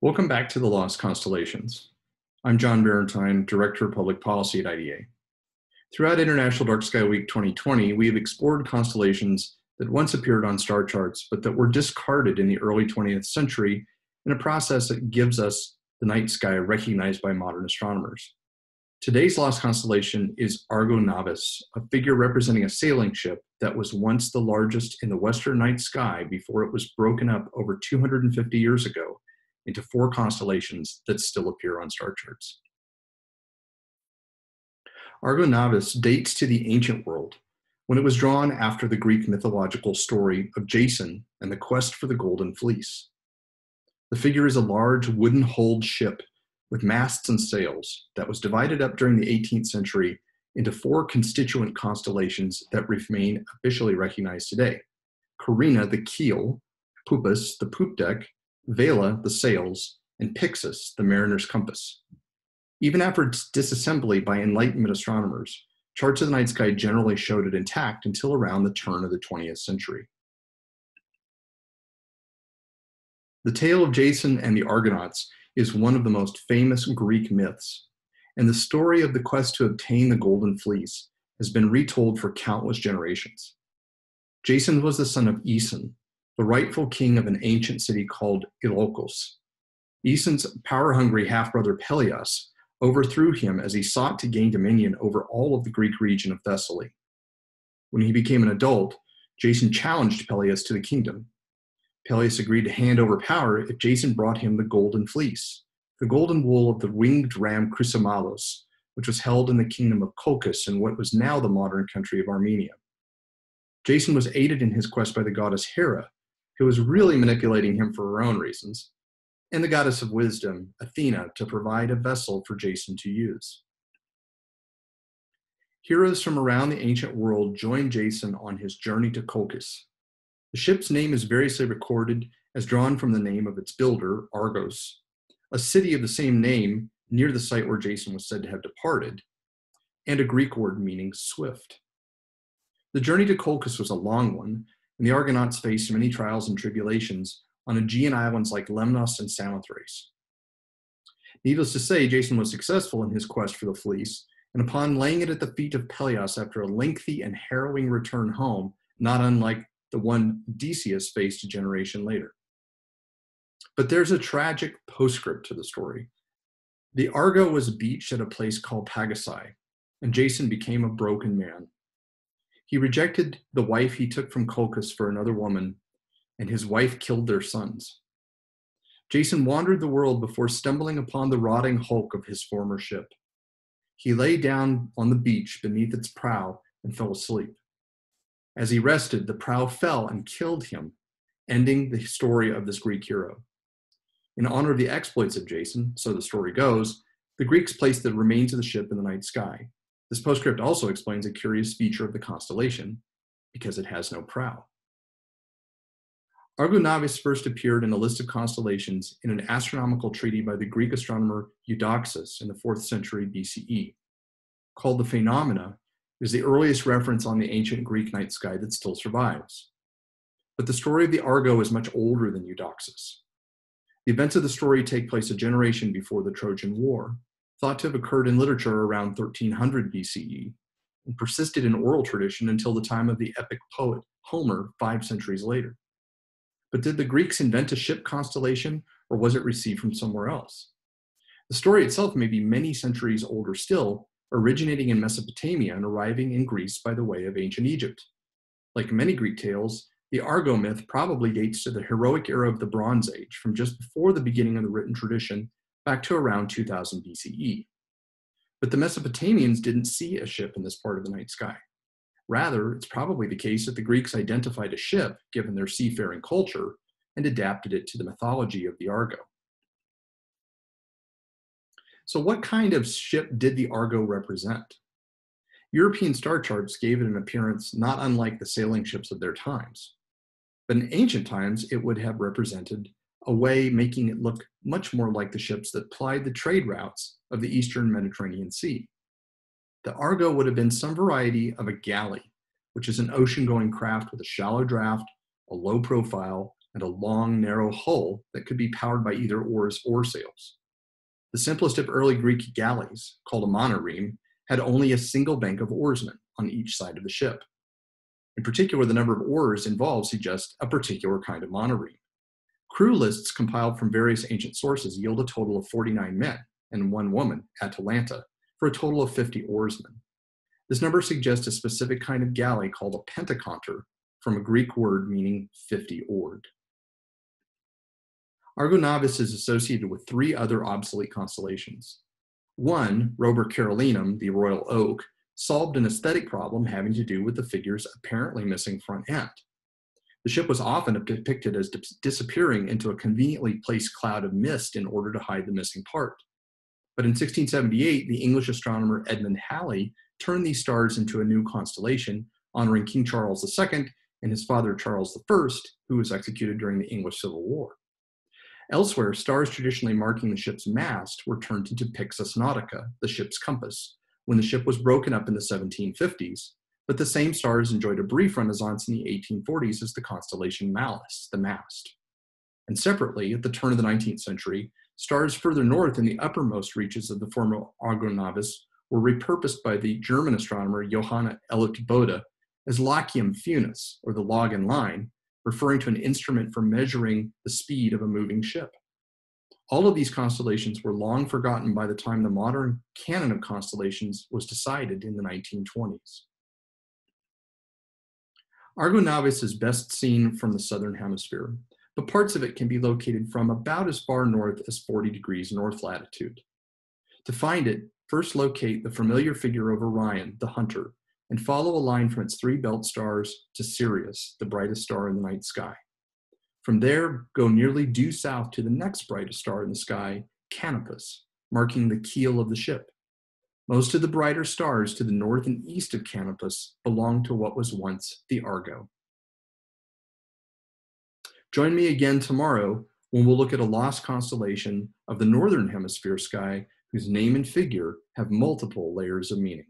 Welcome back to the Lost Constellations. I'm John Barentine, Director of Public Policy at IDA. Throughout International Dark Sky Week 2020, we have explored constellations that once appeared on star charts, but that were discarded in the early 20th century in a process that gives us the night sky recognized by modern astronomers. Today's lost constellation is Argo Navis, a figure representing a sailing ship that was once the largest in the western night sky before it was broken up over 250 years ago into four constellations that still appear on star charts. Argo Navis dates to the ancient world when it was drawn after the Greek mythological story of Jason and the quest for the Golden Fleece. The figure is a large wooden hulled ship with masts and sails that was divided up during the 18th century into four constituent constellations that remain officially recognized today Carina, the keel, Puppis, the poop deck, Vela, the sails, and Pyxis, the mariner's compass. Even after its disassembly by Enlightenment astronomers, charts of the night sky generally showed it intact until around the turn of the 20th century. The tale of Jason and the Argonauts is one of the most famous Greek myths, and the story of the quest to obtain the Golden Fleece has been retold for countless generations. Jason was the son of Aeson, the rightful king of an ancient city called Iolcos. Aeson's power hungry half brother Pelias overthrew him as he sought to gain dominion over all of the Greek region of Thessaly. When he became an adult, Jason challenged Pelias to the kingdom. Pelias agreed to hand over power if Jason brought him the golden fleece, the golden wool of the winged ram Chrysomalos, which was held in the kingdom of Colchis in what was now the modern country of Armenia. Jason was aided in his quest by the goddess Hera, who was really manipulating him for her own reasons, and the goddess of wisdom, Athena, to provide a vessel for Jason to use. Heroes from around the ancient world join Jason on his journey to Colchis. The ship's name is variously recorded as drawn from the name of its builder, Argos, a city of the same name near the site where Jason was said to have departed, and a Greek word meaning swift. The journey to Colchis was a long one, and the Argonauts faced many trials and tribulations on Aegean islands like Lemnos and Samothrace. Needless to say, Jason was successful in his quest for the fleece, and upon laying it at the feet of Pelias after a lengthy and harrowing return home, not unlike the one Odysseus faced a generation later. But there's a tragic postscript to the story. The Argo was beached at a place called Pagasai, and Jason became a broken man. He rejected the wife he took from Colchis for another woman, and his wife killed their sons. Jason wandered the world before stumbling upon the rotting hulk of his former ship. He lay down on the beach beneath its prow and fell asleep. As he rested, the prow fell and killed him, ending the story of this Greek hero. In honor of the exploits of Jason, so the story goes, the Greeks placed the remains of the ship in the night sky. This postscript also explains a curious feature of the constellation, because it has no prow. Argo Navis first appeared in a list of constellations in an astronomical treaty by the Greek astronomer Eudoxus in the 4th century BCE. Called the Phenomena, is the earliest reference on the ancient Greek night sky that still survives. But the story of the Argo is much older than Eudoxus. The events of the story take place a generation before the Trojan War, thought to have occurred in literature around 1300 BCE and persisted in oral tradition until the time of the epic poet Homer five centuries later. But did the Greeks invent a ship constellation or was it received from somewhere else? The story itself may be many centuries older still, originating in Mesopotamia and arriving in Greece by the way of ancient Egypt. Like many Greek tales, the Argo myth probably dates to the heroic era of the Bronze Age, from just before the beginning of the written tradition back to around 2000 BCE. But the Mesopotamians didn't see a ship in this part of the night sky. Rather, it's probably the case that the Greeks identified a ship, given their seafaring culture, and adapted it to the mythology of the Argo. So, what kind of ship did the Argo represent? European star charts gave it an appearance not unlike the sailing ships of their times. But in ancient times, it would have represented a way making it look much more like the ships that plied the trade routes of the eastern Mediterranean Sea. The Argo would have been some variety of a galley, which is an ocean going craft with a shallow draft, a low profile, and a long, narrow hull that could be powered by either oars or sails. The simplest of early Greek galleys, called a monoreme, had only a single bank of oarsmen on each side of the ship. In particular, the number of oars involved suggests a particular kind of monoreme. Crew lists compiled from various ancient sources yield a total of 49 men and one woman, Atalanta, for a total of 50 oarsmen. This number suggests a specific kind of galley called a pentakonter, from a Greek word meaning 50 oared. Argo Navis is associated with three other obsolete constellations. One, Robur Carolinum, the royal oak, solved an aesthetic problem having to do with the figure's apparently missing front end. The ship was often depicted as disappearing into a conveniently placed cloud of mist in order to hide the missing part. But in 1678, the English astronomer Edmund Halley turned these stars into a new constellation, honoring King Charles II and his father Charles I, who was executed during the English Civil War. Elsewhere, stars traditionally marking the ship's mast were turned into Pyxis Nautica, the ship's compass, when the ship was broken up in the 1750s, but the same stars enjoyed a brief renaissance in the 1840s as the constellation Malus, the mast. And separately, at the turn of the 19th century, stars further north in the uppermost reaches of the former Argo Navis were repurposed by the German astronomer Johann Elert Bode as Lochium Funis, or the log in line, referring to an instrument for measuring the speed of a moving ship. All of these constellations were long forgotten by the time the modern canon of constellations was decided in the 1920s. Argo Navis is best seen from the southern hemisphere, but parts of it can be located from about as far north as 40 degrees north latitude. To find it, first locate the familiar figure of Orion, the hunter, and follow a line from its three belt stars to Sirius, the brightest star in the night sky. From there, go nearly due south to the next brightest star in the sky, Canopus, marking the keel of the ship. Most of the brighter stars to the north and east of Canopus belong to what was once the Argo. Join me again tomorrow when we'll look at a lost constellation of the northern hemisphere sky whose name and figure have multiple layers of meaning.